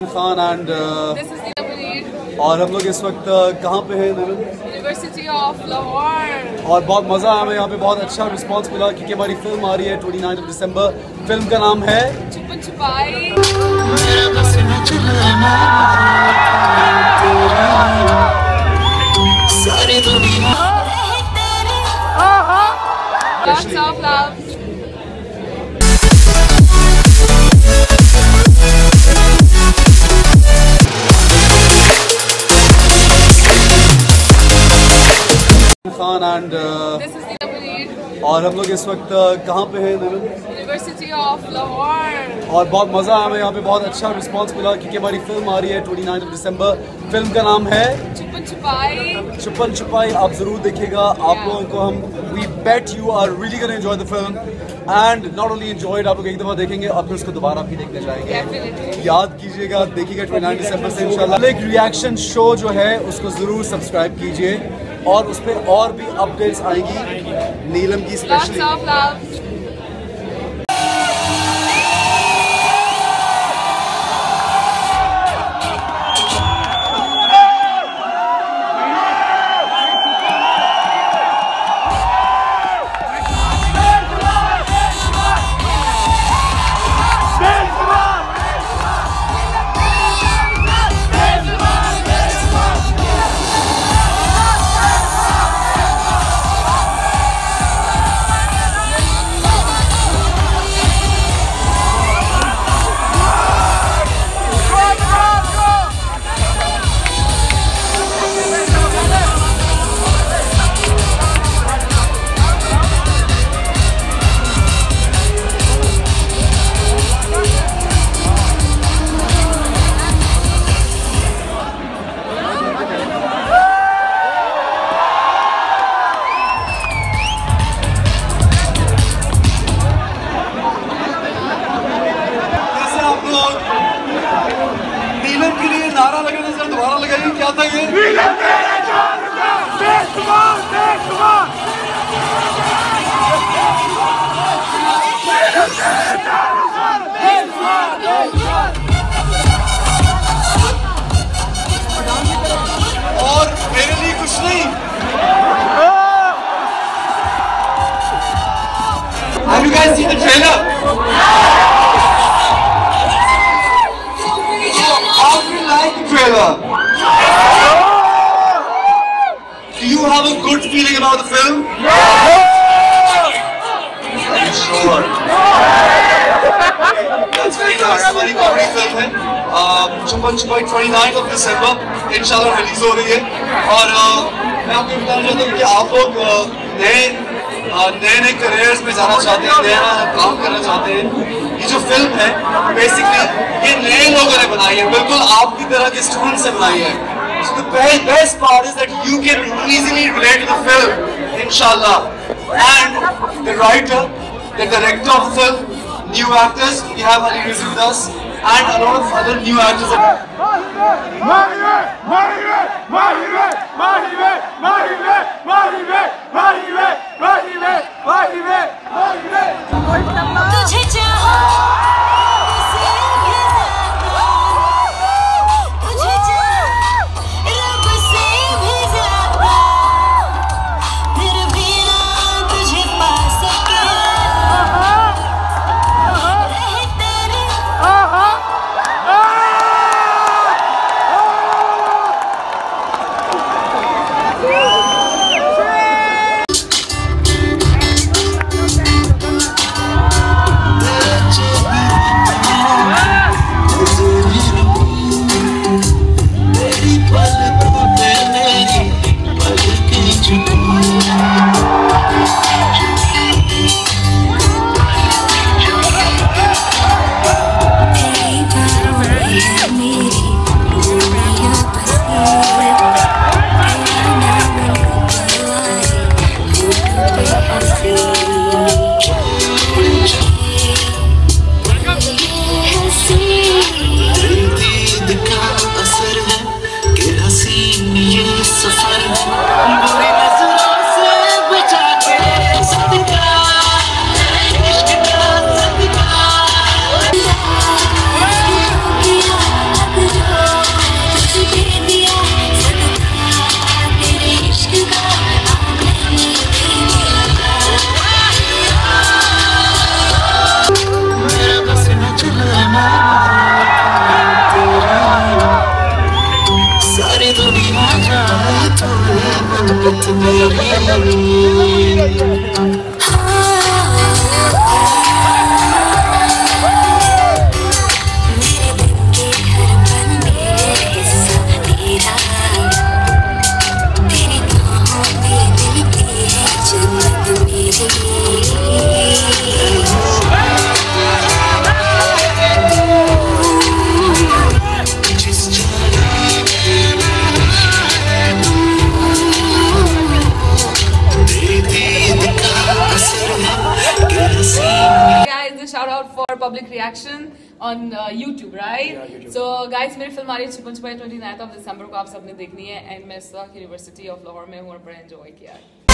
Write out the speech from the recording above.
Khan and is Neela Paneer, और हम लोग इस वक्त uh, कहाँ पे हैं? University of Lahore. और बहुत मज़ा आया हमें यहाँ पे बहुत अच्छा रिस्पांस मिला क्योंकि हमारी फ़िल्म आ रही है 29 दिसंबर फ़िल्म का नाम है Chupai. Khan and Neela Paneer, और हम लोग इस वक्त uh, कहाँ पे हैं? University of Lahore. और बहुत मज़ा आया हमें यहाँ पे बहुत अच्छा रिस्पांस मिला क्योंकि हमारी फ़िल्म आ रही है 29 दिसंबर फ़िल्म का नाम है Chupan Chupai. छुपन छुपाई आप ज़रूर देखिएगा आप लोगों को हम we bet you are really gonna enjoy the film and not only enjoyed आप लोग एक दफ़ा देखेंगे और फिर उसको दोबारा भी देखने जाएँगे. याद कीजिएगा देखिएगा 29 दिसंबर से इंशाल्लाह एक रिएक्शन शो जो है उसको ज़रूर सब्सक्राइब कीजिए और उस पर और भी अपडेट्स आएँगी। नीलम की स्पेशली और नीलम के लिए नारा लगाने सर दोबारा लगाइए, क्या था ये? नीलम तेरे जान have a good feeling about the film? Are you sure? That's very nice. हमारी कॉमेडी फ़िल्म है छुपन छुपाई 29 ऑफ़ दिसंबर इंशाल्लाह रिलीज़ हो रही है और uh, मैं आपको बताना चाहता हूँ कि आप लोग uh, नए नए नए करियर्स में जाना चाहते हैं नया काम करना चाहते हैं ये जो फ़िल्म है बेसिकली ये नए लोगों ने बनाई है बिल्कुल आपकी तरह के स्टूडेंट्स ने बनाई है the best, part is that you can easily relate to the film, inshallah. And the writer, the director of the film, new actors, we have Ali Rizvi with us, and a lot of other new actors. किस्मत मेरी public reaction on uh, YouTube right? So guys मेरी film आ रही है छुपन छुपाई 29th of December को आप सबने देखनी है एंड मैं यूनिवर्सिटी ऑफ़ लाहौर में हूँ और बड़ा एंजॉय किया है।